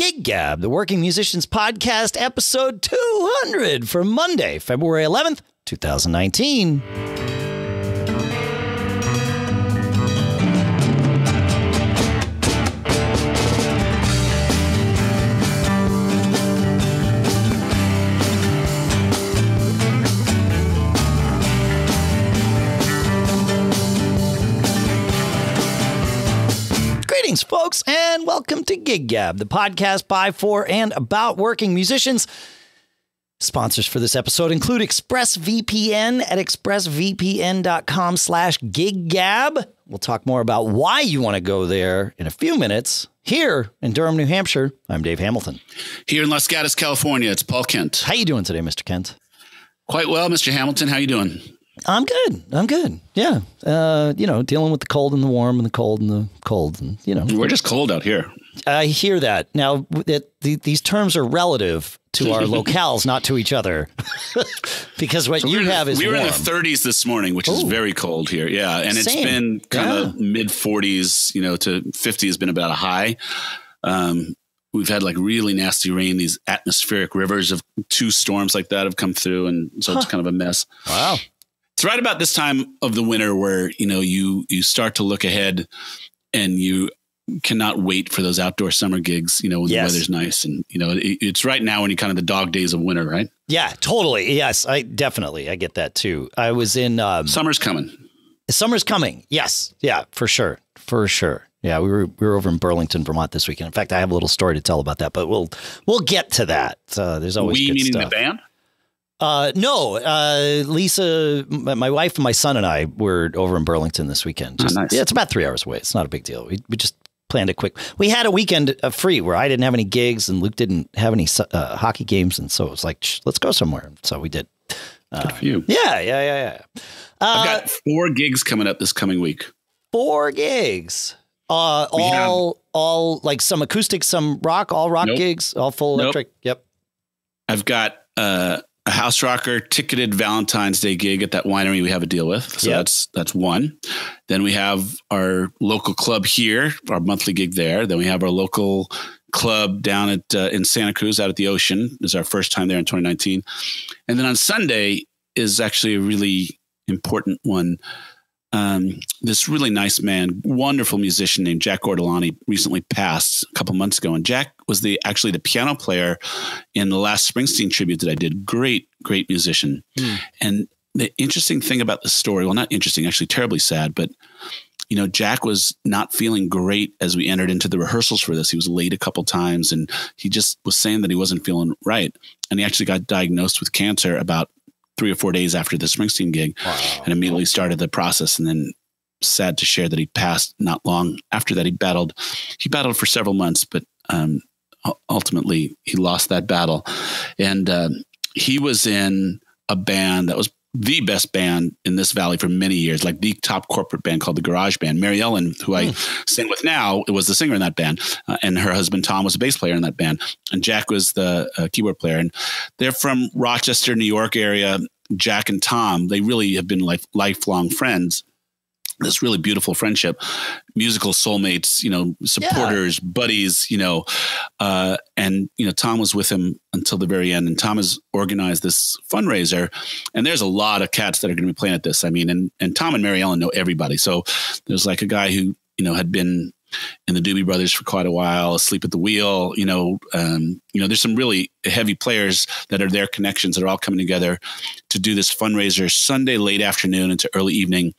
Gig Gab, the Working Musicians Podcast, episode 200 for Monday, February 11th, 2019. And welcome to Gig Gab, the podcast by, for, and about working musicians. Sponsors for this episode include ExpressVPN at expressvpn.com slash giggab. We'll talk more about why you want to go there in a few minutes. Here in Durham, New Hampshire, I'm Dave Hamilton. Here in Los Gatos, California, it's Paul Kent. How are you doing today, Mr. Kent? Quite well, Mr. Hamilton. How you doing? I'm good. I'm good. Yeah. Uh, you know, dealing with the cold and the warm and the cold and the cold and, you know. We're just cold out here. I hear that. Now, that the, these terms are relative to our locales, not to each other. because what So you have is we were warm. in the 30s this morning, which is very cold here. Yeah, and it's Same. been kind Yeah. of mid 40s, you know, to 50 has been about a high. Um, we've had like really nasty rain. These atmospheric rivers of two storms like that have come through, and so it's kind of a mess. wow. It's right about this time of the winter where you know you you start to look ahead, and you cannot wait for those outdoor summer gigs. You know when Yes. the weather's nice, and you know it, it's right now when you kind of the dog days of winter, right? Yeah, totally. Yes, I definitely. I get that too. I was in um, Summer's coming. summer's coming. Yes. Yeah, for sure. For sure. Yeah, we were we were over in Burlington, Vermont this weekend. In fact, I have a little story to tell about that, but we'll we'll get to that. Uh, there's always we good meaning stuff. the band. Uh, no, uh, Lisa, my my wife, and my son and I were over in Burlington this weekend. Oh, nice. Yeah, it's about three hours away. It's not a big deal. We, we just planned a quick. We had a weekend uh, free where I didn't have any gigs and Luke didn't have any uh, hockey games, and so it was like, let's go somewhere. So we did. Good for you. Yeah, yeah, yeah, yeah. Uh, I've got four gigs coming up this coming week. four gigs. Uh, We have- all, all like some acoustic, some rock, all rock Nope. gigs, all full Nope. electric. Yep. I've got uh, a house rocker ticketed Valentine's Day gig at that winery we have a deal with. So Yep. that's that's one. Then we have our local club here, our monthly gig there. Then we have our local club down at uh, in Santa Cruz out at the ocean. This is our first time there in 2019. And then on Sunday is actually a really important one. Um, this really nice man, wonderful musician named Jack Ortolani recently passed a couple months ago. And Jack was the actually the piano player in the last Springsteen tribute that I did. Great, great musician. Hmm. And the interesting thing about the story, well, not interesting, actually terribly sad, but you know, Jack was not feeling great as we entered into the rehearsals for this. He was late a couple times and he just was saying that he wasn't feeling right. And he actually got diagnosed with cancer about three or four days after the Springsteen gig Wow. and immediately started the process and then sad to share that he passed not long after that he battled he battled for several months but um, ultimately he lost that battle and um, he was in a band that was the best band in this valley for many years like the top corporate band called the garage band. Mary ellen who i sing with now was the singer in that band uh, and her husband tom was a bass player in that band and jack was the uh, keyboard player. And they're from rochester new york area. Jack and Tom, they really have been like lifelong friends. This really beautiful friendship, musical soulmates, you know, supporters, buddies, you know, uh, and you know, Tom was with him until the very end. And Tom has organized this fundraiser, and there's a lot of cats that are going to be playing at this. I mean, and and Tom and Mary Ellen know everybody. So there's like a guy who you know had been in the Doobie Brothers for quite a while, asleep at the wheel. You know, um, you know, there's some really heavy players that are their connections that are all coming together to do this fundraiser Sunday late afternoon into early evening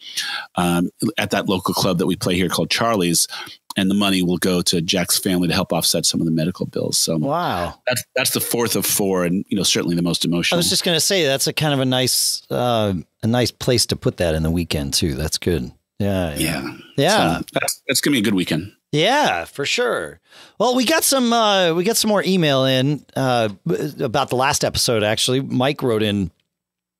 um, at that local club that we play here called Charlie's. And the money will go to Jack's family to help offset some of the medical bills. So Wow. that's that's the fourth of four, and you know certainly the most emotional. I was just going to say that's a kind of a nice, uh, a nice place to put that in the weekend too. That's good. Yeah. yeah, Yeah. So that's that's gonna be a good weekend. Yeah, for sure. Well, we got some uh we got some more email in uh about the last episode actually. Mike wrote in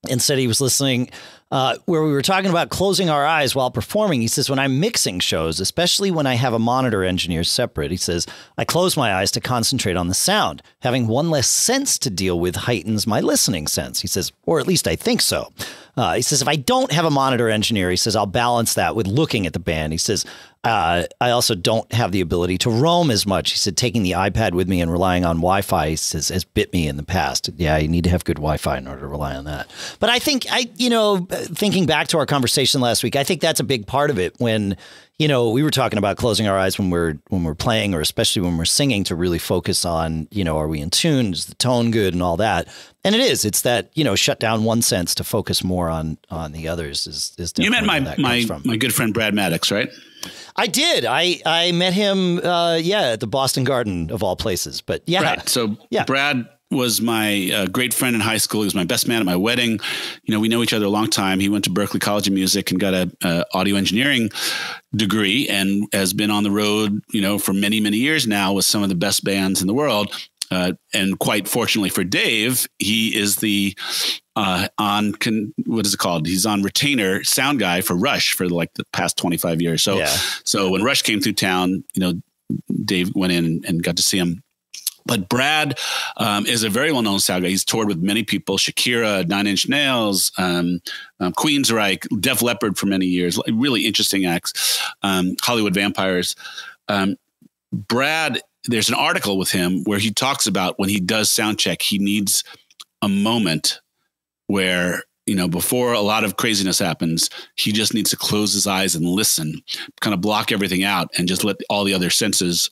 and said he was listening uh, where we were talking about closing our eyes while performing. He says, when I'm mixing shows, especially when I have a monitor engineer separate, he says, I close my eyes to concentrate on the sound. Having one less sense to deal with heightens my listening sense. He says, or at least I think so. Uh, he says, if I don't have a monitor engineer, he says, I'll balance that with looking at the band. He says, uh, I also don't have the ability to roam as much. He said, taking the iPad with me and relying on Wi Fi has, has bit me in the past. Yeah, you need to have good Wi Fi in order to rely on that. But I think, I, you know, thinking back to our conversation last week, I think that's a big part of it when, you know, we were talking about closing our eyes when we're when we're playing, or especially when we're singing, to really focus on, you know, are we in tune? Is the tone good, and all that. And it is. It's that you know, shut down one sense to focus more on on the others. Is is you met my my my good friend Brad Maddox, right? I did. I I met him. Uh, yeah, at the Boston Garden of all places. But yeah, right. So yeah. Brad was my uh, great friend in high school. He was my best man at my wedding. You know, we know each other a long time. He went to Berklee College of Music and got a, a audio engineering degree and has been on the road, you know, for many many years now with some of the best bands in the world. Uh, and quite fortunately for Dave, he is the uh, on con, what is it called? He's on retainer sound guy for Rush for like the past twenty five years. So, yeah. so when Rush came through town, you know, Dave went in and got to see him but Brad um, is a very well known guy. He's toured with many people Shakira, Nine Inch Nails, um, um, Queensryche, Def Leppard for many years. Really interesting acts, um, Hollywood Vampires. Um, Brad, there's an article with him where he talks about when he does sound check, he needs a moment where you know, before a lot of craziness happens, he just needs to close his eyes and listen, kind of block everything out and just let all the other senses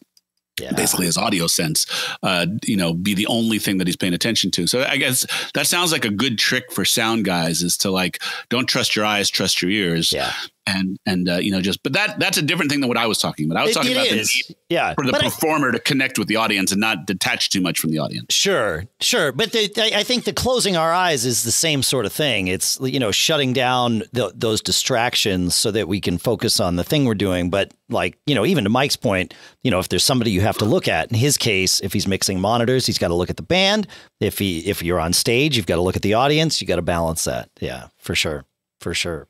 yeah. basically his audio sense, uh, you know, be the only thing that he's paying attention to. So I guess that sounds like a good trick for sound guys is to like, don't trust your eyes, trust your ears. Yeah and and uh, you know just but that that's a different thing than what I was talking about. I was it, talking it about the yeah for the but performer I, to connect with the audience and not detach too much from the audience. Sure, sure, but the, I think the closing our eyes is the same sort of thing. It's you know shutting down the, those distractions so that we can focus on the thing we're doing. But like you know even to Mike's point, you know if there's somebody you have to look at in his case, if he's mixing monitors, he's got to look at the band. If he if you're on stage, you've got to look at the audience. You got to balance that. Yeah, for sure, for sure.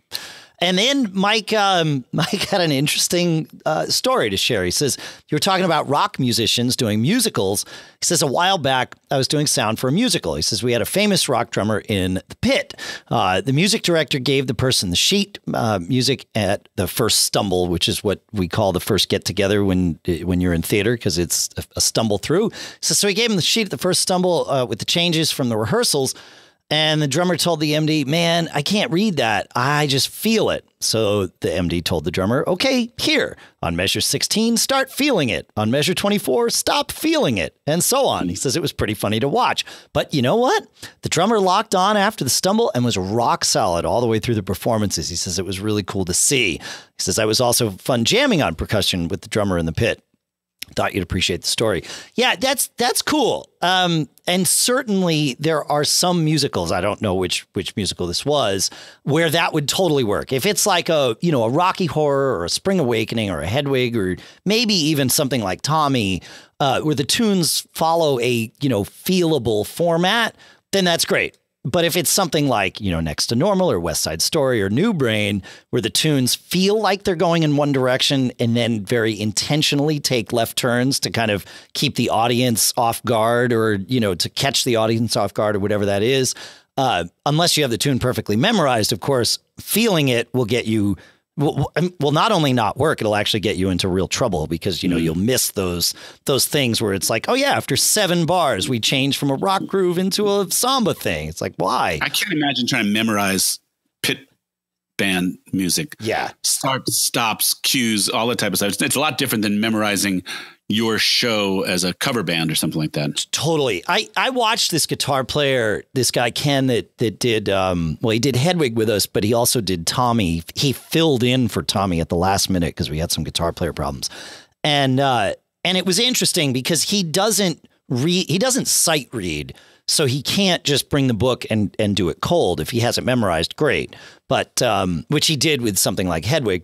And then Mike, um, Mike had an interesting uh, story to share. He says, You were talking about rock musicians doing musicals. He says, A while back, I was doing sound for a musical. He says, We had a famous rock drummer in the pit. Uh, the music director gave the person the sheet uh, music at the first stumble, which is what we call the first get together when, when you're in theater, because it's a, a, stumble through. Says, So he gave him the sheet at the first stumble uh, with the changes from the rehearsals. And the drummer told the MD, Man, I can't read that. I just feel it. So the MD told the drummer, Okay, here, on measure 16, start feeling it. On measure 24, stop feeling it. And so on. He says it was pretty funny to watch. But you know what? The drummer locked on after the stumble and was rock solid all the way through the performances. He says it was really cool to see. He says I was also fun jamming on percussion with the drummer in the pit thought you'd appreciate the story. Yeah, that's that's cool. Um, and certainly there are some musicals. I don't know which which musical this was where that would totally work. If it's like a you know a Rocky Horror or a Spring Awakening or a Hedwig or maybe even something like Tommy, uh, where the tunes follow a you know feelable format, then that's great. But if it's something like, you know, Next to Normal or West Side Story or New Brain, where the tunes feel like they're going in one direction and then very intentionally take left turns to kind of keep the audience off guard or, you know, to catch the audience off guard or whatever that is, uh, unless you have the tune perfectly memorized, of course, feeling it will get you will, will not only not work, it'll actually get you into real trouble because you know mm. you'll miss those those things where it's like, oh yeah, after seven bars we change from a rock groove into a samba thing. It's like why? I can't imagine trying to memorize pit band music. Yeah, starts, stops, cues, all that type of stuff. It's a lot different than memorizing your show as a cover band or something like that. Totally. I, I watched this guitar player, this guy Ken that that did um, well, he did Hedwig with us, but he also did Tommy. He filled in for Tommy at the last minute because we had some guitar player problems. And uh, and it was interesting because he doesn't read he doesn't sight read. So he can't just bring the book and, and do it cold. If he hasn't memorized, great. But um, which he did with something like Hedwig.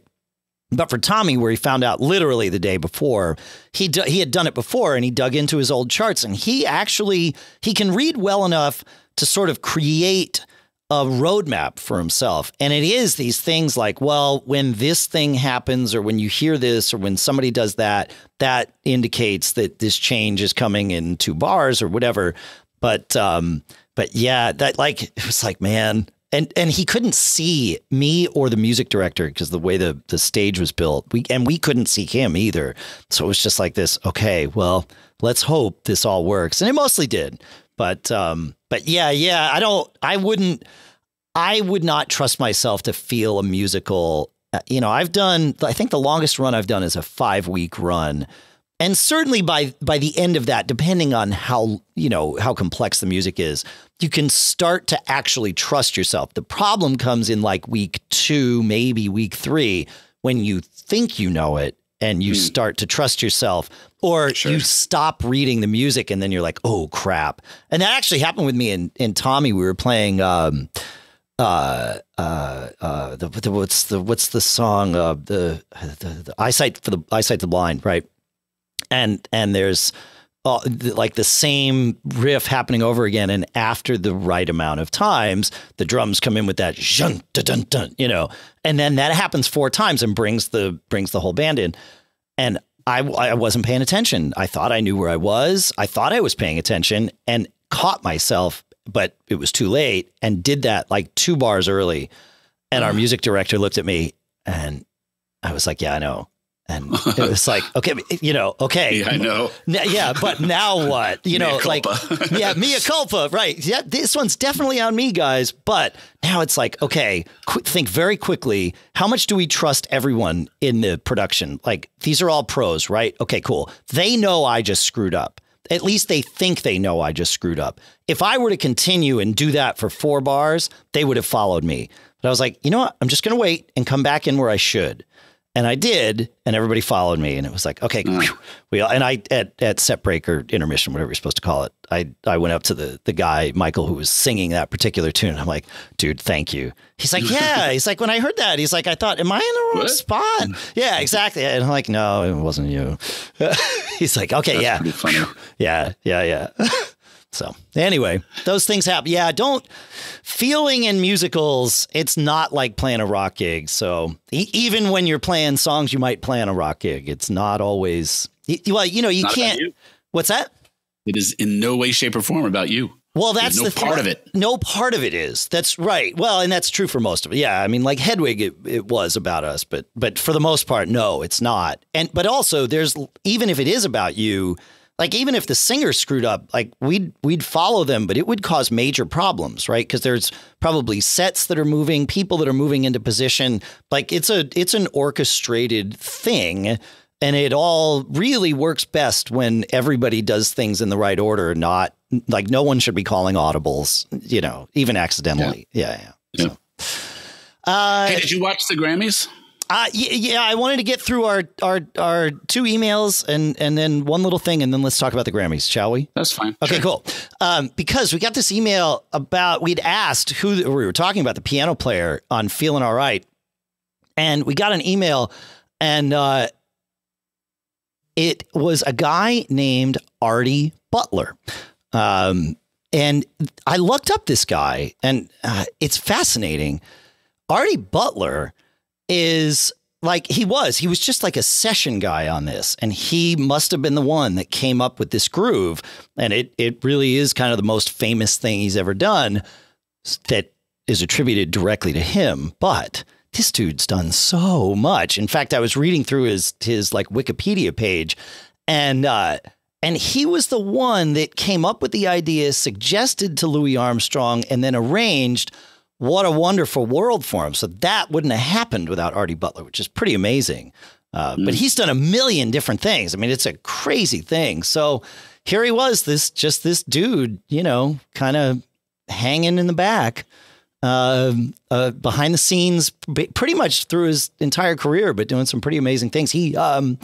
But for Tommy, where he found out literally the day before, he d- he had done it before, and he dug into his old charts, and he actually he can read well enough to sort of create a roadmap for himself. And it is these things like, well, when this thing happens, or when you hear this, or when somebody does that, that indicates that this change is coming in two bars or whatever. But, um, but yeah, that like, it was like, man, and and he couldn't see me or the music director because the way the the stage was built. We and we couldn't see him either. So it was just like this okay well let's hope this all works. And it mostly did. But um but yeah yeah i don't i wouldn't i would not trust myself to feel a musical uh, you know i've done i think the longest run i've done is a five week run and certainly by by the end of that depending on how you know how complex the music is you can start to actually trust yourself the problem comes in like week 2 maybe week 3 when you think you know it and you mm. start to trust yourself or sure. you stop reading the music and then you're like oh crap and that actually happened with me and in tommy we were playing um uh uh uh the, the what's the what's the song uh the, the the eyesight for the eyesight the blind right and and there's uh, like the same riff happening over again, and after the right amount of times, the drums come in with that dun, dun, dun, you know, and then that happens four times and brings the brings the whole band in, and I I wasn't paying attention. I thought I knew where I was. I thought I was paying attention and caught myself, but it was too late, and did that like two bars early, and our music director looked at me and I was like, "Yeah, I know." And it was like, okay, you know, okay. Yeah, I know. Yeah, but now what? You know, like, yeah, mea culpa, right. Yeah, this one's definitely on me, guys. But now it's like, okay, qu- think very quickly. How much do we trust everyone in the production? Like, these are all pros, right? Okay, cool. They know I just screwed up. At least they think they know I just screwed up. If I were to continue and do that for four bars, they would have followed me. But I was like, you know what? I'm just going to wait and come back in where I should. And I did, and everybody followed me, and it was like, okay, mm. we all, and I at at set break or intermission, whatever you're supposed to call it. I I went up to the the guy Michael who was singing that particular tune. I'm like, dude, thank you. He's like, yeah. he's like, when I heard that, he's like, I thought, am I in the wrong what? spot? Yeah, exactly. And I'm like, no, it wasn't you. he's like, okay, That's yeah, yeah, yeah, yeah. So anyway, those things happen. Yeah, don't feeling in musicals. It's not like playing a rock gig. So e- even when you're playing songs, you might play on a rock gig. It's not always. Well, you know, you can't. You. What's that? It is in no way, shape, or form about you. Well, that's no the part of it. No part of it is. That's right. Well, and that's true for most of it. Yeah, I mean, like Hedwig, it, it was about us, but but for the most part, no, it's not. And but also, there's even if it is about you, like even if the singer screwed up, like we'd we'd follow them, but it would cause major problems, right? Because there's probably sets that are moving, people that are moving into position. Like it's a it's an orchestrated thing. And it all really works best when everybody does things in the right order, not like no one should be calling audibles, you know, even accidentally. Yeah. Yeah. yeah. yeah. So, uh, hey, did you watch the Grammys? Uh, yeah, I wanted to get through our, our our two emails and and then one little thing, and then let's talk about the Grammys, shall we? That's fine. Okay, sure. cool. Um, because we got this email about we'd asked who we were talking about the piano player on "Feeling All Right," and we got an email, and uh, it was a guy named Artie Butler. Um, and I looked up this guy, and uh, it's fascinating. Artie Butler is like he was he was just like a session guy on this and he must have been the one that came up with this groove and it it really is kind of the most famous thing he's ever done that is attributed directly to him but this dude's done so much. In fact i was reading through his his like wikipedia page and uh and he was the one that came up with the idea suggested to louis armstrong and then arranged what a wonderful world for him. So that wouldn't have happened without Artie Butler, which is pretty amazing. Uh, mm. But he's done a million different things. I mean, it's a crazy thing. So here he was, this just this dude, you know, kind of hanging in the back, uh, uh, behind the scenes, pretty much through his entire career, but doing some pretty amazing things. He um,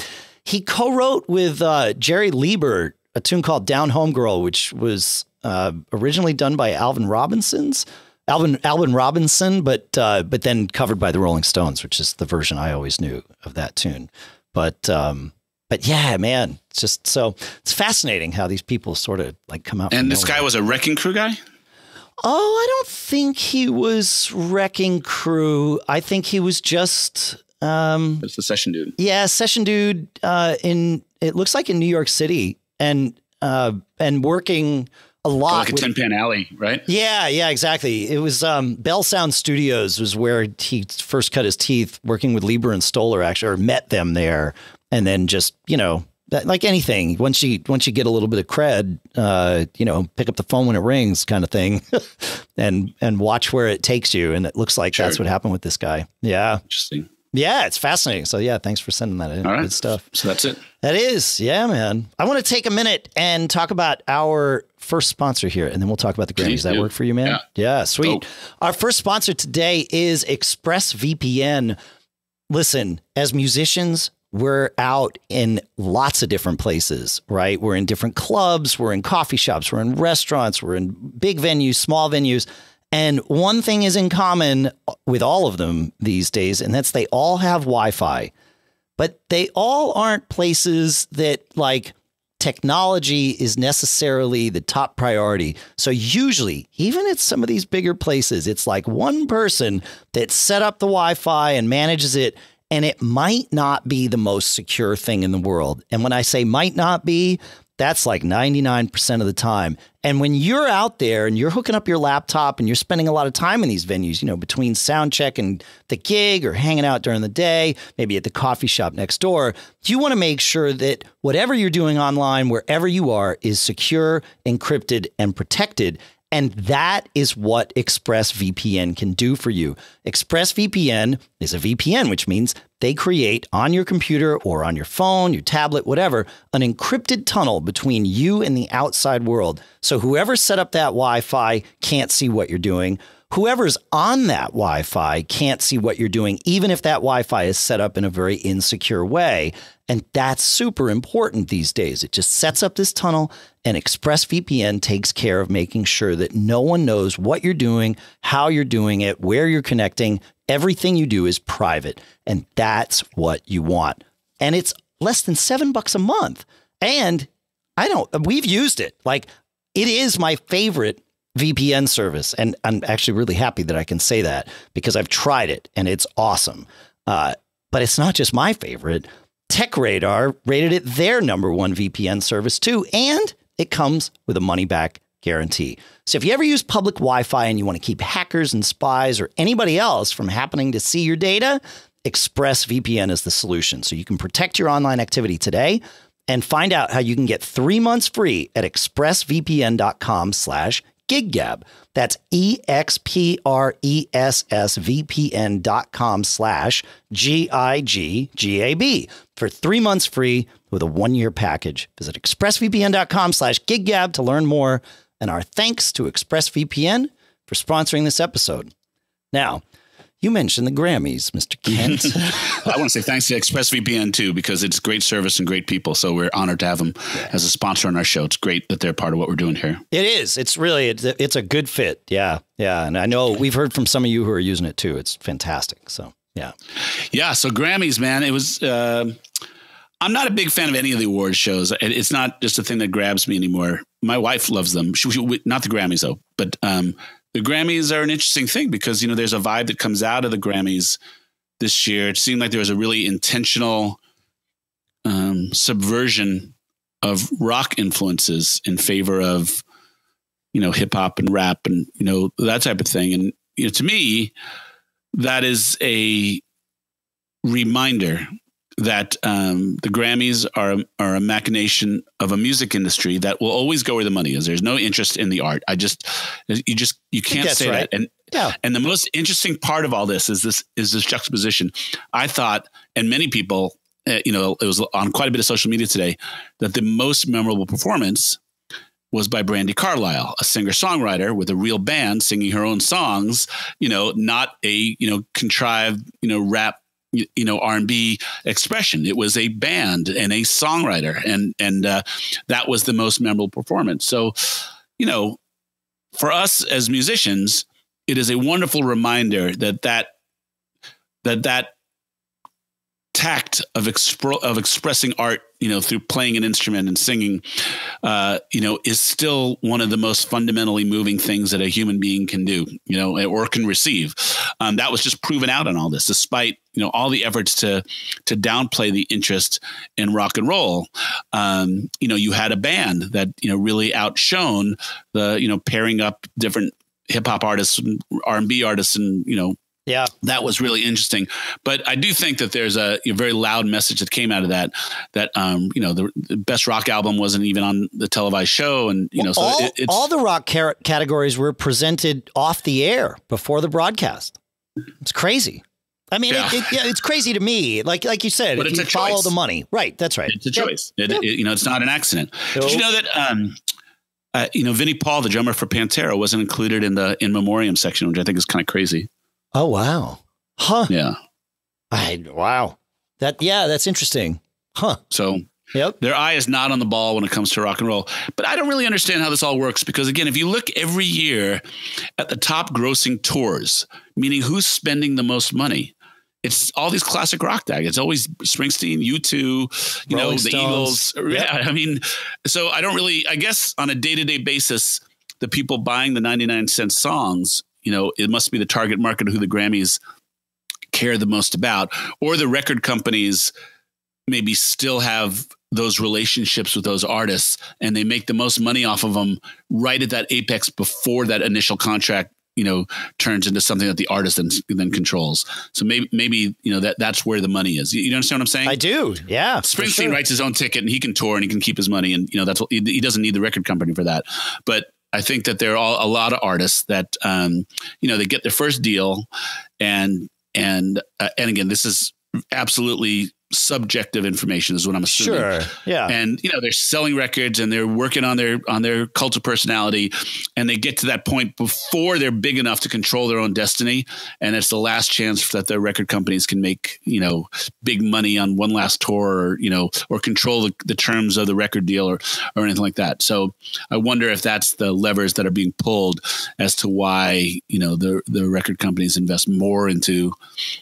he co-wrote with uh, Jerry Leiber a tune called "Down Home Girl," which was uh, originally done by Alvin Robinson's. Alvin Alvin Robinson, but uh, but then covered by the Rolling Stones, which is the version I always knew of that tune. But um, but yeah, man, it's just so it's fascinating how these people sort of like come out. And this nowhere. guy was a Wrecking Crew guy. Oh, I don't think he was wrecking crew. I think he was just um It's the session dude. yeah, session dude uh in it looks like in New York City and uh and working a lot Like a with- Tin Pan Alley, right? Yeah, yeah, exactly. It was um, Bell Sound Studios was where he first cut his teeth working with Leiber and Stoller actually, or met them there, and then just you know that, like anything once you once you get a little bit of cred, uh, you know, pick up the phone when it rings, kind of thing, and and watch where it takes you. And it looks like that's what happened with this guy. Yeah, Interesting. Yeah, it's fascinating. So yeah, thanks for sending that in. All right. Good stuff. So that's it. That is, yeah, man. I want to take a minute and talk about our first sponsor here, and then we'll talk about the Grammys. Please Does that do. work for you, man? Yeah. Yeah, sweet. Our first sponsor today is ExpressVPN. Listen, as musicians, we're out in lots of different places, right? We're in different clubs, we're in coffee shops, we're in restaurants, we're in big venues, small venues. And one thing is in common with all of them these days, and that's they all have Wi Fi but they all aren't places that like technology is necessarily the top priority. So usually, even at some of these bigger places, it's like one person that set up the Wi-Fi and manages it and it might not be the most secure thing in the world. And when I say might not be, that's like 99% of the time. And when you're out there and you're hooking up your laptop and you're spending a lot of time in these venues, you know, between sound check and the gig or hanging out during the day, maybe at the coffee shop next door, you want to make sure that whatever you're doing online, wherever you are, is secure, encrypted, and protected. And that is what ExpressVPN can do for you. ExpressVPN is a VPN, which means they create on your computer or on your phone, your tablet, whatever, an encrypted tunnel between you and the outside world. So whoever set up that Wi Fi can't see what you're doing. Whoever's on that Wi Fi can't see what you're doing, even if that Wi Fi is set up in a very insecure way. And that's super important these days. It just sets up this tunnel, and ExpressVPN takes care of making sure that no one knows what you're doing, how you're doing it, where you're connecting. Everything you do is private. And that's what you want. And it's less than seven bucks a month. And I don't, we've used it. Like, it is my favorite VPN service. And I'm actually really happy that I can say that because I've tried it and it's awesome. Uh, but it's not just my favorite. TechRadar rated it their number one VPN service too. And it comes with a money back guarantee. So if you ever use public Wi Fi and you want to keep hackers and spies or anybody else from happening to see your data, ExpressVPN is the solution. So you can protect your online activity today and find out how you can get three months free at expressvpn.com slash giggab. That's E-X-P-R-E-S-S-V-P-N dot com slash G-I-G-G-A-B for three months free with a one-year package. Visit expressvpn.com slash giggab to learn more. And our thanks to ExpressVPN for sponsoring this episode. Now, you mentioned the Grammys, Mr. Kent. I want to say thanks to ExpressVPN too, because it's great service and great people. So we're honored to have them as a sponsor on our show. It's great that they're part of what we're doing here. It is. It's really it's a, it's a good fit. Yeah, yeah. And I know we've heard from some of you who are using it too. It's fantastic. So yeah, Yeah. So Grammys, man, it was. Uh, I'm not a big fan of any of the award shows. It's not just a thing that grabs me anymore. My wife loves them. She, she- not the Grammys though, but um, the Grammys are an interesting thing because you know there's a vibe that comes out of the Grammys this year. It seemed like there was a really intentional um, subversion of rock influences in favor of you know hip hop and rap and you know that type of thing. And you know, to me, that is a reminder that um, the Grammys are are a machination of a music industry that will always go where the money is. There's no interest in the art. I just you just you can't say right. that. And yeah. and the most interesting part of all this is this is this juxtaposition. I thought, and many people, uh, you know, it was on quite a bit of social media today that the most memorable performance was by Brandi Carlile, a singer songwriter with a real band singing her own songs. You know, not a you know contrived you know rap you know R and B expression. It was a band and a songwriter, and and uh, that was the most memorable performance. So, you know, for us as musicians, it is a wonderful reminder that that that that tact of expro- of expressing art you know, through playing an instrument and singing, uh, you know, is still one of the most fundamentally moving things that a human being can do, you know, or can receive. Um, that was just proven out in all this, despite you know all the efforts to to downplay the interest in rock and roll. Um, you know, you had a band that you know really outshone the you know pairing up different hip hop artists and R and B artists and you know yeah, that was really interesting. But I do think that there's a, a very loud message that came out of that. That um, you know, the, the, best rock album wasn't even on the televised show, and you know, so all, it, all the rock categories were presented off the air before the broadcast. It's crazy. I mean, yeah. It, it, yeah, it's crazy to me. Like like you said, but if you follow choice. the money, right? That's right. It's a choice. Yep. It, you know, it's not an accident. Did you know that? Um, uh, you know, Vinnie Paul, the drummer for Pantera, wasn't included in the in memoriam section, which I think is kind of crazy. Oh wow. Huh. Yeah. I wow. That yeah, that's interesting. Huh. So Yep. Their eye is not on the ball when it comes to rock and roll. But I don't really understand how this all works because, again, if you look every year at the top grossing tours, meaning who's spending the most money, it's all these classic rock tags. It's always Springsteen, U2, you Rolling know, the Stones. Eagles. Yeah. I mean, so I don't really, I guess on a day to day basis, the people buying the 99 cent songs, you know, it must be the target market who the Grammys care the most about, or the record companies maybe still have those relationships with those artists and they make the most money off of them right at that apex before that initial contract you know turns into something that the artist then, then controls. So maybe maybe you know that that's where the money is. You, you understand what i'm saying? I do. Yeah springsteen sure. writes his own ticket and he can tour and he can keep his money and you know that's what he, he doesn't need the record company for that. But I think that there are a lot of artists that um, you know they get their first deal, and and uh, and again, this is absolutely subjective information is what I'm assuming. Sure. Yeah. And you know, they're selling records and they're working on their on their cult of personality and they get to that point before they're big enough to control their own destiny and it's the last chance that the record companies can make, you know, big money on one last tour or, you know, or control the, the terms of the record deal or or anything like that. So I wonder if that's the levers that are being pulled as to why, you know, the the record companies invest more into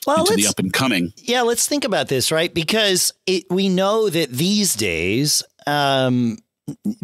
well, into the up and coming. Yeah, let's think about this, right? Because it, we know that these days um,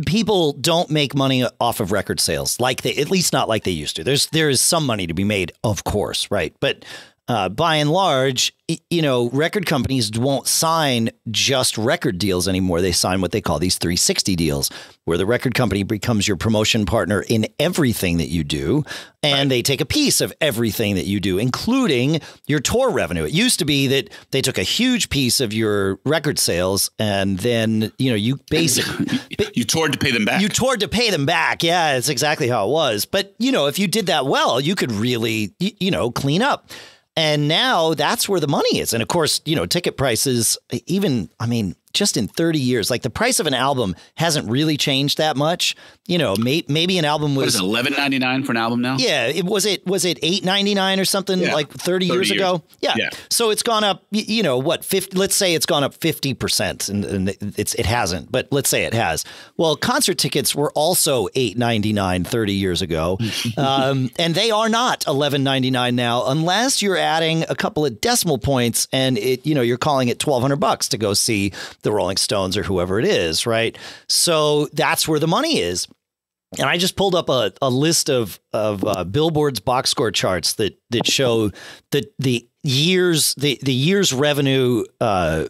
people don't make money off of record sales like they at least not like they used to. There's there is some money to be made, of course, right? But uh, by and large, you know, record companies won't sign just record deals anymore. They sign what they call these 360 deals, where the record company becomes your promotion partner in everything that you do. And right. they take a piece of everything that you do, including your tour revenue. It used to be that they took a huge piece of your record sales and then, you know, you basically. you toured to pay them back. You toured to pay them back. Yeah, it's exactly how it was. But, you know, if you did that well, you could really, you know, clean up. And now that's where the money is. And of course, you know, ticket prices, even, I mean, just in 30 years. Like the price of an album hasn't really changed that much. You know, may, maybe an album was eleven ninety nine for an album now. Yeah, it was it was it eight ninety nine or something yeah. like 30, 30 years, years, ago. Yeah. yeah. So it's gone up. You know what? 50, let's say it's gone up fifty percent, and, and it's it hasn't, but let's say it has. Well, concert tickets were also eight ninety nine 30 years ago, um, and they are not eleven ninety nine now, unless you're adding a couple of decimal points, and it you know you're calling it twelve hundred bucks to go see the Rolling Stones or whoever it is, right? So that's where the money is. And I just pulled up a, a list of of uh, Billboard's box score charts that that show the the years the the year's revenue uh,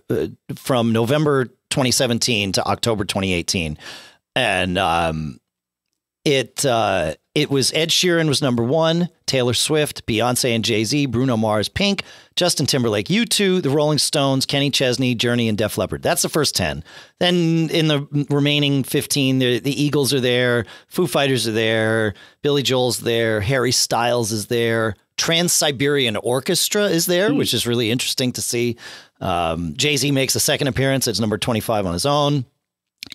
from November 2017 to October 2018, and um, it uh, it was Ed Sheeran was number one, Taylor Swift, Beyonce and Jay Z, Bruno Mars, Pink, Justin Timberlake, U2, The Rolling Stones, Kenny Chesney, Journey, and Def Leppard. That's the first 10. Then in the remaining 15, the, the Eagles are there, Foo Fighters are there, Billy Joel's there, Harry Styles is there, Trans Siberian Orchestra is there, mm. which is really interesting to see. Um, Jay Z makes a second appearance. It's number 25 on his own.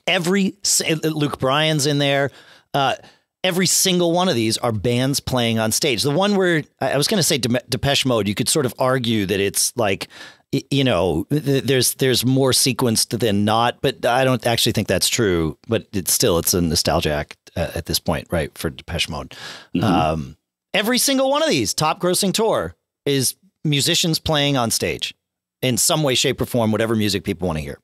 Every Luke Bryan's in there. Uh, every single one of these are bands playing on stage. The one where I was going to say Depeche Mode, you could sort of argue that it's like you know there's there's more sequenced than not, but I don't actually think that's true. But it's still it's a nostalgia act uh, at this point, right? For Depeche Mode, mm-hmm. um, every single one of these top grossing tour is musicians playing on stage in some way, shape, or form, whatever music people want to hear.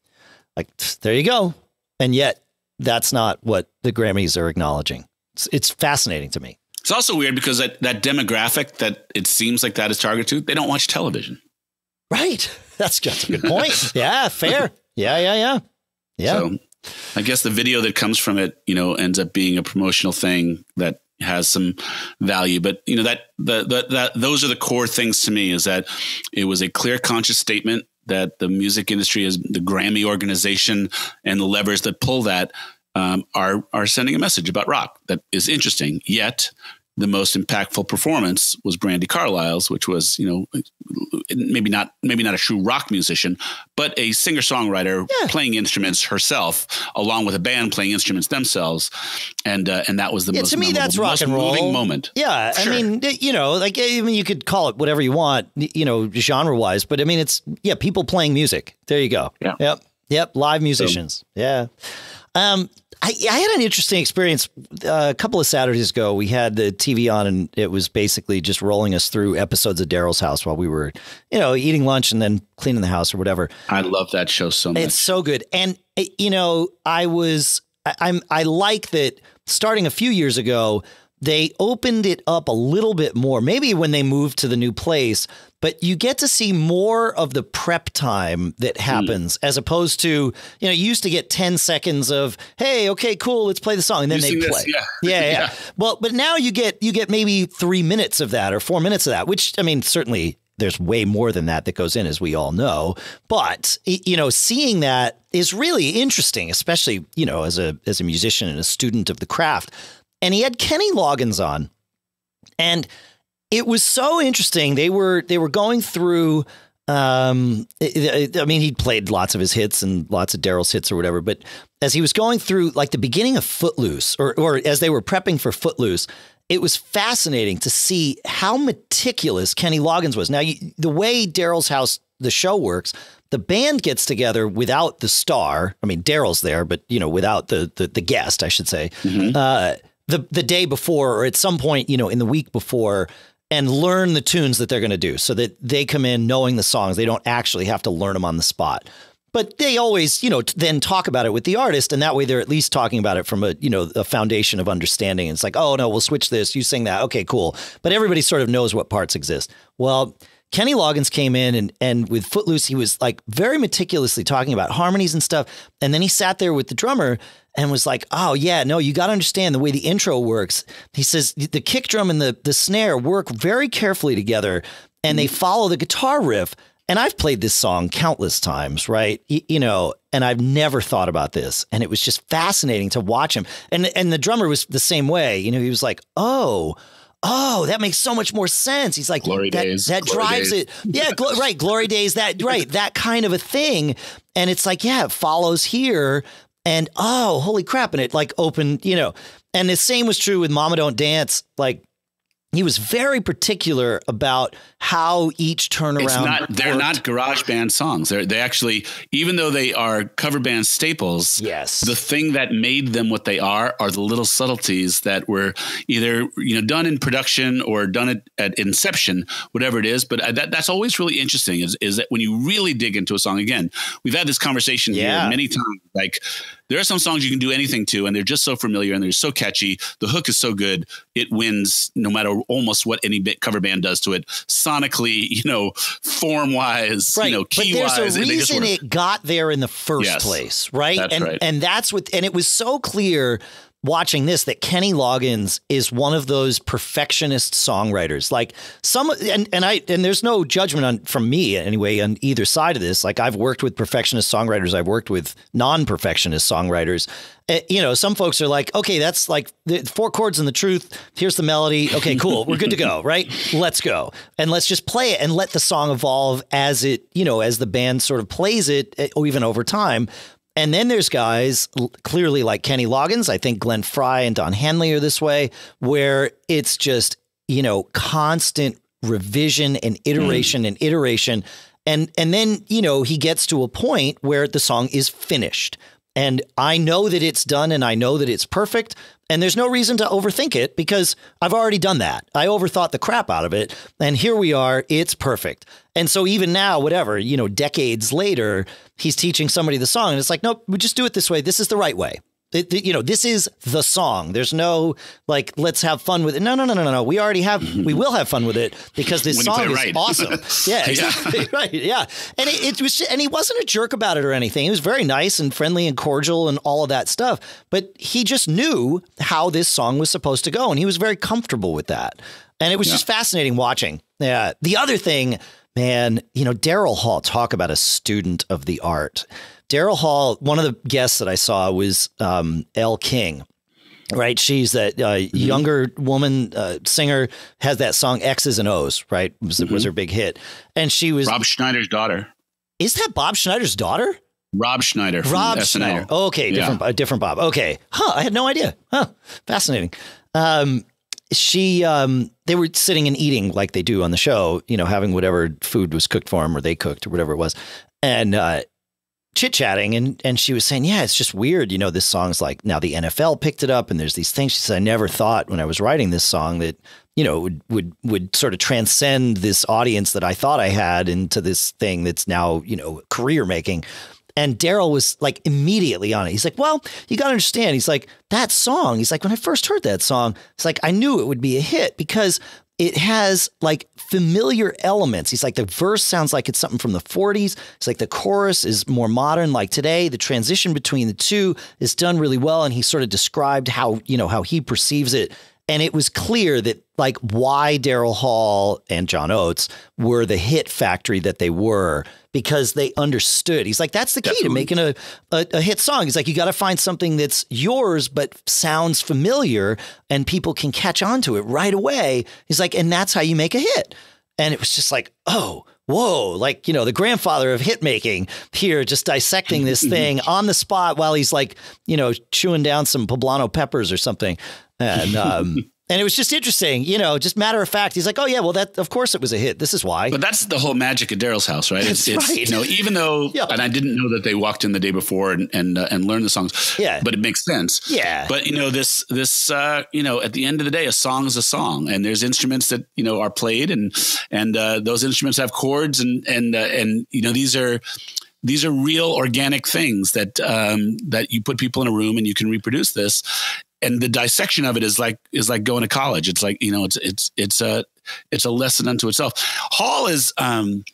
Like there you go. And yet that's not what the Grammys are acknowledging. It's, it's fascinating to me. It's also weird because that, that demographic that it seems like that is targeted to, they don't watch television. Right. That's just a good point. yeah, fair. Yeah, yeah, yeah. Yeah. So I guess the video that comes from it, you know, ends up being a promotional thing that has some value. But you know that the, the, that those are the core things to me is that it was a clear, conscious statement that the music industry is the Grammy organization and the levers that pull that um, are are sending a message about rock that is interesting. Yet the most impactful performance was Brandi Carlile's, which was, you know, maybe not maybe not a true rock musician, but a singer songwriter yeah. playing instruments herself, along with a band playing instruments themselves, and uh, and that was the yeah, most to me that's rock and roll moving moment. Yeah, sure. I mean, you know, like I mean, you could call it whatever you want, you know, genre wise, but I mean, it's yeah, people playing music. There you go. Yeah. Yep. Yep. Live musicians. So, yeah. Um, I, I, had an interesting experience uh, a couple of Saturdays ago. We had the TV on, and it was basically just rolling us through episodes of Daryl's House while we were, you know, eating lunch and then cleaning the house or whatever. I love that show so much. It's so good, and you know, I was, I, I'm, I like that. Starting a few years ago, they opened it up a little bit more. Maybe when they moved to the new place, but you get to see more of the prep time that hmm. happens mm. as opposed to, you know, you used to get 10 seconds of, hey, okay, cool, let's play the song. And then they play. Yeah. Yeah, yeah. yeah. Well, but now you get you get maybe three minutes of that or four minutes of that, which I mean, certainly there's way more than that that goes in, as we all know. But you know, seeing that is really interesting, especially you know, as a as a musician and a student of the craft. And he had Kenny Loggins on, and it was so interesting. They were they were going through. Um, I mean, he played lots of his hits and lots of Daryl's hits or whatever. But as he was going through, like the beginning of Footloose, or or as they were prepping for Footloose, it was fascinating to see how meticulous Kenny Loggins was. Now, you, the way Daryl's House the show works, the band gets together without the star. I mean, Daryl's there, but you know, without the the, the guest, I should say. Mm-hmm. Uh, the the day before, or at some point, you know, in the week before, and learn the tunes that they're going to do so that they come in knowing the songs. They don't actually have to learn them on the spot. But they always, you know, then talk about it with the artist, and that way they're at least talking about it from a, you know, a foundation of understanding. It's like, oh no, we'll switch this. You sing that, okay, cool. But everybody sort of knows what parts exist. Well, Kenny Loggins came in and and with Footloose, he was like very meticulously talking about harmonies and stuff. And then he sat there with the drummer and was like, "Oh yeah, no, you got to understand the way the intro works." He says the kick drum and the the snare work very carefully together, and they mm-hmm. follow the guitar riff. And I've played this song countless times, right? Y- you know, and I've never thought about this, and it was just fascinating to watch him. And and the drummer was the same way. You know, he was like, "Oh." Oh, that makes so much more sense. He's like, glory that, days. That glory drives days. it. Yeah, gl- right. Glory days. That right. That kind of a thing. And it's like, yeah, it follows here and oh, holy crap. And it like opened, you know, and the same was true with Mama Don't Dance. Like he was very particular about how each turnaround. Not, they're worked. not garage band songs. They're they actually, even though they are cover band staples. Yes. The thing that made them what they are are the little subtleties that were either you know done in production or done at, at inception, whatever it is. But uh, that, that's always really interesting. Is is that when you really dig into a song again? We've had this conversation yeah. here many times. Like there are some songs you can do anything to, and they're just so familiar and they're so catchy. The hook is so good, it wins no matter almost what any cover band does to it. Sonically, you know, form wise, right. you know, key but there's wise. a reason it got there in the first yes, place, right? And right. and that's what, and it was so clear watching this that Kenny Loggins is one of those perfectionist songwriters. Like some and and I and there's no judgment on from me anyway on either side of this. Like I've worked with perfectionist songwriters, I've worked with non-perfectionist songwriters. Uh, you know, some folks are like, okay, that's like the four chords and the truth. Here's the melody. Okay, cool. We're good to go, right? Let's go. And let's just play it and let the song evolve as it, you know, as the band sort of plays it, uh, even over time. And then there's guys clearly like Kenny Loggins. I think Glenn Frey and Don Henley are this way, where it's just, you know, constant revision and iteration mm. and iteration. And and then, you know, he gets to a point where the song is finished. And I know that it's done and I know that it's perfect. And there's no reason to overthink it because I've already done that. I overthought the crap out of it. And here we are. It's perfect. And so even now, whatever, you know, decades later, he's teaching somebody the song. And it's like, nope, we just do it this way. This is the right way. It, you know, this is the song. There's no like, let's have fun with it. No, no, no, no, no. We already have. We will have fun with it because this song is right. awesome. Yeah, exactly. yeah. right. Yeah, and it, it was, and he wasn't a jerk about it or anything. He was very nice and friendly and cordial and all of that stuff. But he just knew how this song was supposed to go, and he was very comfortable with that. And it was yeah. just fascinating watching. Yeah. The other thing, man, you know, Daryl Hall talk about a student of the art. Daryl Hall, one of the guests that I saw was um, Elle King. Right, she's that uh, mm-hmm. younger woman uh, singer has that song X's and O's. Right, was, mm-hmm. was her big hit, and she was Rob Schneider's daughter. Is that Bob Schneider's daughter? Rob Schneider. Rob SNL. Schneider. Okay, different, yeah. different Bob. Okay, huh? I had no idea. Huh? Fascinating. Um, she, um, they were sitting and eating like they do on the show. You know, having whatever food was cooked for them or they cooked or whatever it was, and uh, chit chatting and and she was saying, yeah, it's just weird. You know, this song's like now the NFL picked it up and there's these things. She said, I never thought when I was writing this song that you know would would would sort of transcend this audience that I thought I had into this thing that's now you know career making. And Daryl was like immediately on it. He's like, well, you got to understand. He's like, that song, he's like, when I first heard that song, it's like, I knew it would be a hit because it has like familiar elements. He's like, the verse sounds like it's something from the 40s. It's like the chorus is more modern, like today. The transition between the two is done really well. And he sort of described how, you know, how he perceives it. And it was clear that like why Daryl Hall and John Oates were the hit factory that they were because they understood. He's like, that's the key Definitely. to making a, a, a, hit song. He's like, you got to find something that's yours, but sounds familiar and people can catch on to it right away. He's like, and that's how you make a hit. And it was just like, oh, whoa, like, you know, the grandfather of hit making here, just dissecting this thing on the spot while he's like, you know, chewing down some poblano peppers or something. And, um, And it was just interesting, you know, just matter of fact. He's like, "Oh yeah, well that of course it was a hit. This is why." But that's the whole magic of Daryl's house, right? It's, it's right. you know, even though yeah. and I didn't know that they walked in the day before and and uh, and learned the songs. Yeah. But it makes sense. Yeah. But you know, this this uh, you know, at the end of the day, a song is a song, and there's instruments that you know are played, and and uh, those instruments have chords, and and uh, and you know these are these are real organic things that um, that you put people in a room and you can reproduce this and the dissection of it is like is like going to college. It's like you know, it's it's it's a it's a lesson unto itself. Hall is um,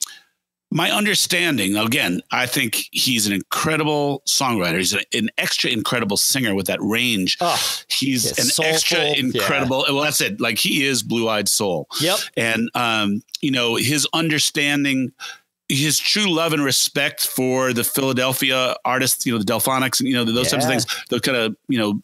my understanding. Again, I think he's an incredible songwriter. He's an, an extra incredible singer with that range. Oh, he's an soulful, extra incredible. Yeah. Well, that's it. Like he is blue eyed soul. Yep. And um, you know his understanding his true love and respect for the Philadelphia artists, you know, the Delfonics and, you know, those yeah. types of things, those kind of, you know,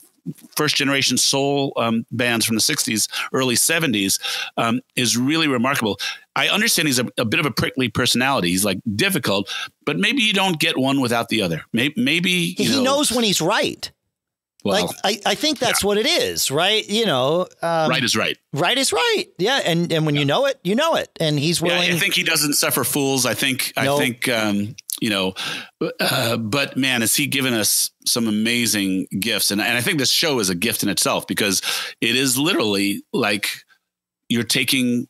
first generation soul um, bands from the 60s, early 70s um, is really remarkable. I understand he's a, a, bit of a prickly personality. He's like difficult, but maybe you don't get one without the other. Maybe, maybe he know, knows when he's right. Well, like I, I think that's yeah. what it is, right? You know, um, right is right. Right is right. Yeah, and and when yeah. you know it, you know it, and he's willing. Yeah, I think he doesn't suffer fools. I think I think um, you know, uh, but man, has he given us some amazing gifts? And, and I think this show is a gift in itself because it is literally like you're taking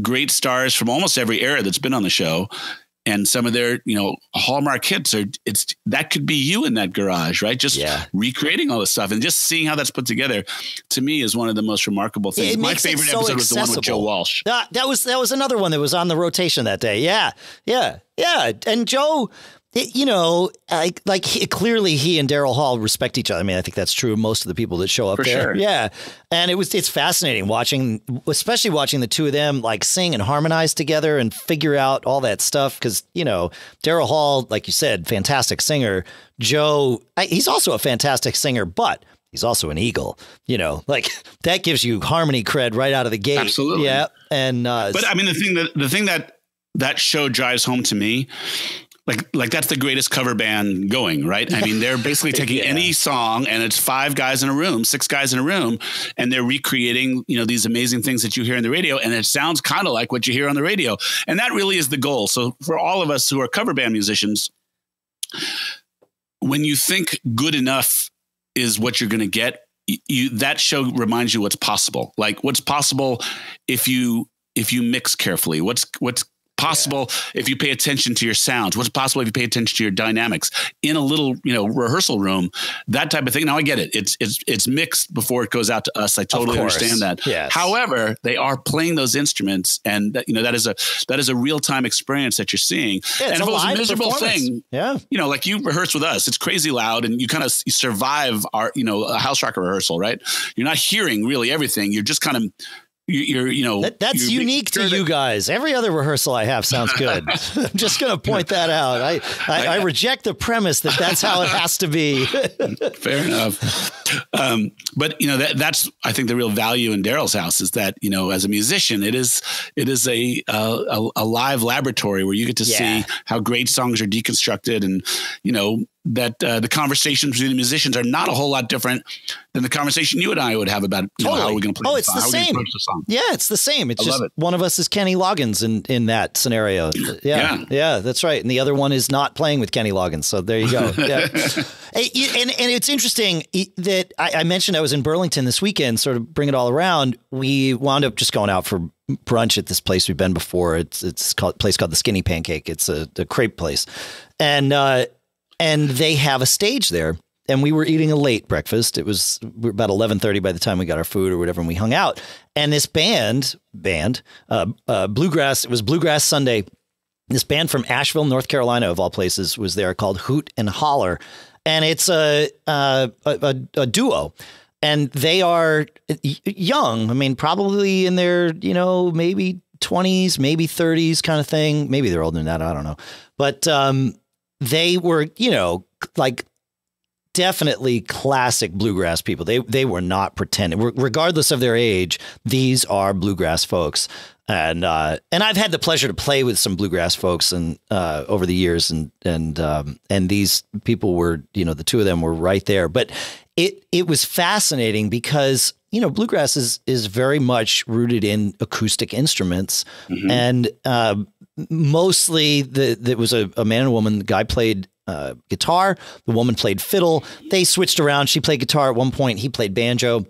great stars from almost every era that's been on the show and some of their you know hallmark hits are it's that could be you in that garage right? Just yeah. recreating all this stuff and just seeing how that's put together to me is one of the most remarkable things. My favorite so episode accessible. was the one with joe walsh. That, that was that was another one that was on the rotation that day. Yeah. Yeah. Yeah. And joe it, you know, I, like he, clearly he and Daryl Hall respect each other. I mean, I think that's true of most of the people that show up For there. Sure. Yeah, and it was it's fascinating watching, especially watching the two of them like sing and harmonize together and figure out all that stuff. Because you know, Daryl Hall, like you said, fantastic singer. Joe, I, he's also a fantastic singer, but he's also an eagle. You know, like that gives you harmony cred right out of the gate. Absolutely. Yeah, and uh, but I mean the thing that the thing that that show drives home to me like like that's the greatest cover band going, right? I mean, they're basically taking yeah. any song and it's five guys in a room, six guys in a room, and they're recreating, you know, these amazing things that you hear in the radio, and it sounds kind of like what you hear on the radio, and that really is the goal. So for all of us who are cover band musicians, when you think good enough is what you're going to get, you that show reminds you what's possible. Like what's possible if you if you mix carefully. What's what's possible yeah. if you pay attention to your sounds what's possible if you pay attention to your dynamics? In a little you know rehearsal room that type of thing. Now i get it. It's it's it's mixed before it goes out to us. I totally understand that. Yes. however they are playing those instruments and that, you know that is a that is a real-time experience that you're seeing. Yeah, and if it was a miserable thing yeah. you know like you rehearse with us it's crazy loud and you kind of survive our you know a house rocker rehearsal right? You're not hearing really everything. You're just kind of you're, you know, that, that's unique to you guys. Every other rehearsal I have sounds good. I'm just going to point that out. I, I, I, reject the premise that that's how it has to be. Fair enough. Um, but you know, that, that's, I think the real value in Daryl's house is that, you know, as a musician, it is, it is a, a, a live laboratory where you get to yeah. see how great songs are deconstructed and, you know, that uh, the conversations between the musicians are not a whole lot different than the conversation you and I would have about totally. know, how are we going to play. Oh, it's the, the same. The yeah, it's the same. It's I just it. one of us is Kenny Loggins in in that scenario. Yeah, yeah, yeah, that's right. And the other one is not playing with Kenny Loggins. So there you go. Yeah. and and it's interesting that I, I mentioned I was in Burlington this weekend. Sort of bring it all around. We wound up just going out for brunch at this place we've been before. It's it's called a place called the Skinny Pancake. It's a, a crepe place, and. uh and they have a stage there. And we were eating a late breakfast. It was about eleven thirty by the time we got our food or whatever, and we hung out. And this band, band, uh, uh, bluegrass. It was Bluegrass Sunday. This band from Asheville, North Carolina, of all places, was there called Hoot and Holler, and it's a a, a, a duo and they are young. I mean, probably in their, you know, maybe 20s, maybe 30s kind of thing. Maybe they're older than that. I don't know. But um, they were, you know, like definitely classic bluegrass people. They they were not pretending, regardless of their age. These are bluegrass folks, and uh, and I've had the pleasure to play with some bluegrass folks and uh, over the years, and and um, and these people were, you know, the two of them were right there. But it it was fascinating because you know bluegrass is is very much rooted in acoustic instruments, mm-hmm. and uh, mostly the there was a, a, man and a woman. The guy played uh, guitar, the woman played fiddle. They switched around. She played guitar at one point. He played banjo.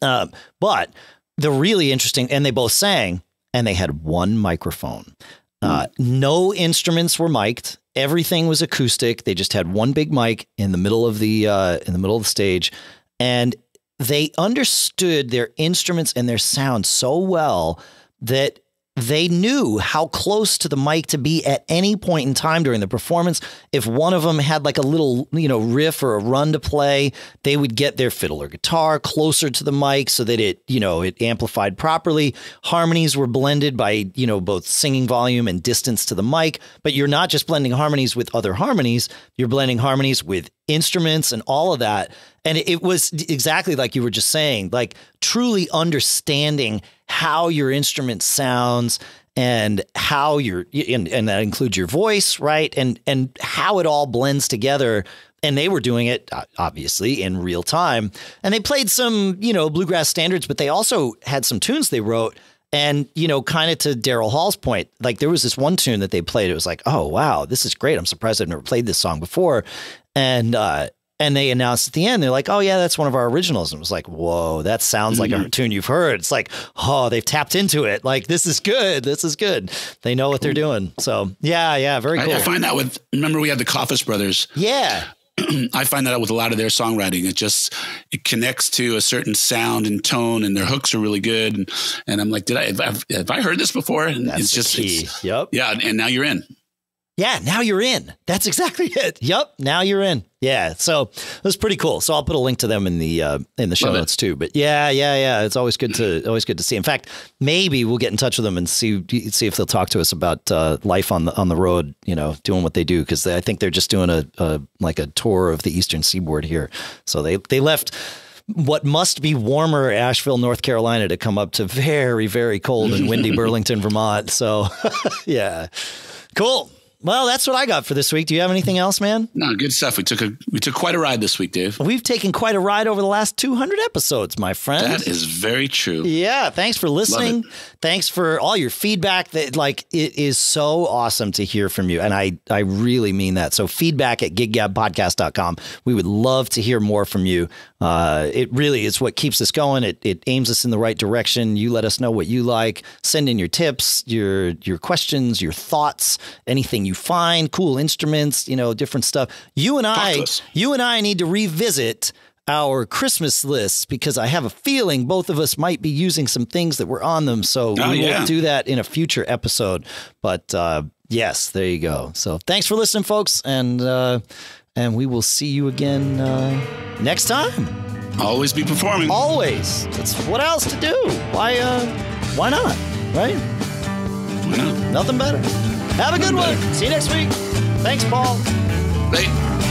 Uh, but the really interesting, and they both sang, and they had one microphone. Uh, no instruments were mic'd. Everything was acoustic. They just had one big mic in the middle of the uh, in the middle of the stage, and they understood their instruments and their sound so well that they knew how close to the mic to be at any point in time during the performance. If one of them had like a little, you know, riff or a run to play, they would get their fiddle or guitar closer to the mic so that it, you know, it amplified properly. Harmonies were blended by, you know, both singing volume and distance to the mic, but you're not just blending harmonies with other harmonies, you're blending harmonies with instruments and all of that. And it was exactly like you were just saying, like truly understanding how your instrument sounds and how your and, and that includes your voice, right? And and how it all blends together. And they were doing it obviously in real time. And they played some, you know, bluegrass standards, but they also had some tunes they wrote and, you know, kind of to Daryl Hall's point, like there was this one tune that they played. It was like, oh, wow, this is great. I'm surprised I've never played this song before. And, uh, and they announced at the end, they're like, oh, yeah, that's one of our originals. And it was like, whoa, that sounds like mm-hmm. a tune you've heard. It's like, oh, they've tapped into it. Like, this is good. This is good. They know what they're doing. So, yeah, yeah, very cool. I, I find that with, remember, we had the Kafis brothers. Yeah. I find that out with a lot of their songwriting. It just it connects to a certain sound and tone, and their hooks are really good. And, and I'm like, did I have, have I heard this before? And That's it's just key. It's, yep. Yeah, and now you're in. Yeah, now you're in. That's exactly it. Yep, now you're in. Yeah, so that's pretty cool. So I'll put a link to them in the uh, in the show Love notes it. too. But yeah, yeah, yeah, it's always good to always good to see. In fact, maybe we'll get in touch with them and see see if they'll talk to us about uh, life on the on the road. You know, doing what they do because I think they're just doing a, a like a tour of the Eastern Seaboard here. So they they left what must be warmer Asheville, North Carolina, to come up to very very cold and windy Burlington, Vermont. So yeah, cool. Well, that's what I got for this week. Do you have anything else, man? No, good stuff. We took a we took quite a ride this week, Dave. We've taken quite a ride over the last 200 episodes, my friend. That is very true. Yeah, thanks for listening. Thanks for all your feedback. That like it is so awesome to hear from you, and I I really mean that. So feedback at giggabpodcast.com. We would love to hear more from you. Uh, it really is what keeps us going. It it aims us in the right direction. You let us know what you like. Send in your tips, your your questions, your thoughts, anything you find, cool instruments, you know, different stuff. You and I, you and I need to revisit our Christmas lists because I have a feeling both of us might be using some things that were on them. So oh, we yeah. will do that in a future episode. But uh, yes, there you go. So thanks for listening, folks, and uh, and we will see you again uh, next time. Always be performing. Always. It's what else to do? Why? Uh, why not? Right? Why not? Nothing better. Have a good one. See you next week. Thanks, Paul. Hey.